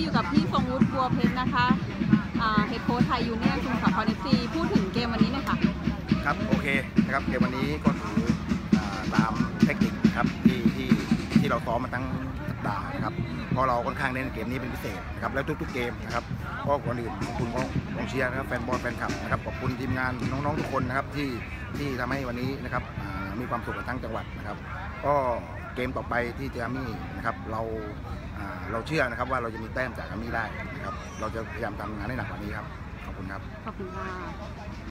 อยู่กับพี่ทรงวุฒิบัวเพ็ชรนะคะเฮดโค้ชไทยยูเนี่ยนสมุทรสาครเอฟซีพูดถึงเกมวันนี้หน่อยค่ะ ครับ โอเคนะครับเกมวันนี้ก็ถือตามเทคนิคครับที่ที่ที่เราซ้อมมาตั้งสัปดาห์นะครับเพราะเราค่อนข้างเน้นเกมนี้เป็นพิเศษนะครับแล้วทุก ๆ เกมนะครับก็ก่อนอื่นขอบคุณกององเชียร์นะครับแฟนบอลแฟนคลับนะครับขอบคุณทีมงานน้องๆทุกคนนะครับที่ที่ทำให้วันนี้นะครับมีความสุขกันทั้งจังหวัดนะครับ ก็ เกมต่อไปที่เจอมี่นะครับเราอ่าเราเชื่อนะครับว่าเราจะมีแต้มจากอามี่ได้นะครับเราจะพยายามทำงานให้หนักกว่านี้ครับขอบคุณครับขอบคุณค่ะ